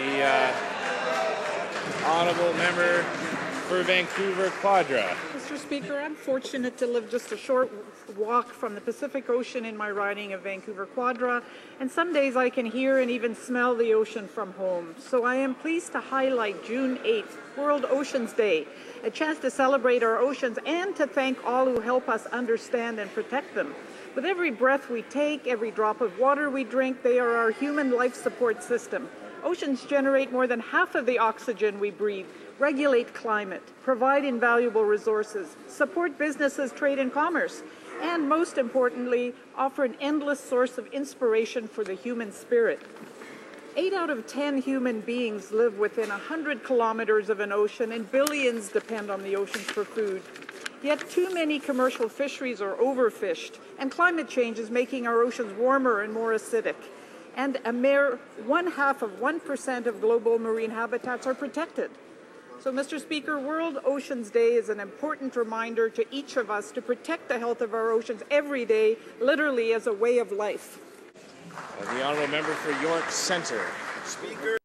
Uh, member for Vancouver Quadra. Mr. Speaker, I'm fortunate to live just a short walk from the Pacific Ocean in my riding of Vancouver Quadra, and some days I can hear and even smell the ocean from home. So I am pleased to highlight June 8th, World Oceans Day, a chance to celebrate our oceans and to thank all who help us understand and protect them. With every breath we take, every drop of water we drink, they are our human life support system. Oceans generate more than half of the oxygen we breathe, regulate climate, provide invaluable resources, support businesses, trade, and commerce, and most importantly, offer an endless source of inspiration for the human spirit. Eight out of 10 human beings live within 100 kilometers of an ocean, and billions depend on the oceans for food. Yet too many commercial fisheries are overfished, and climate change is making our oceans warmer and more acidic and a mere one half of 1% of global marine habitats are protected. So, Mr. Speaker, World Oceans Day is an important reminder to each of us to protect the health of our oceans every day, literally as a way of life. The honourable member for York Centre. Speaker.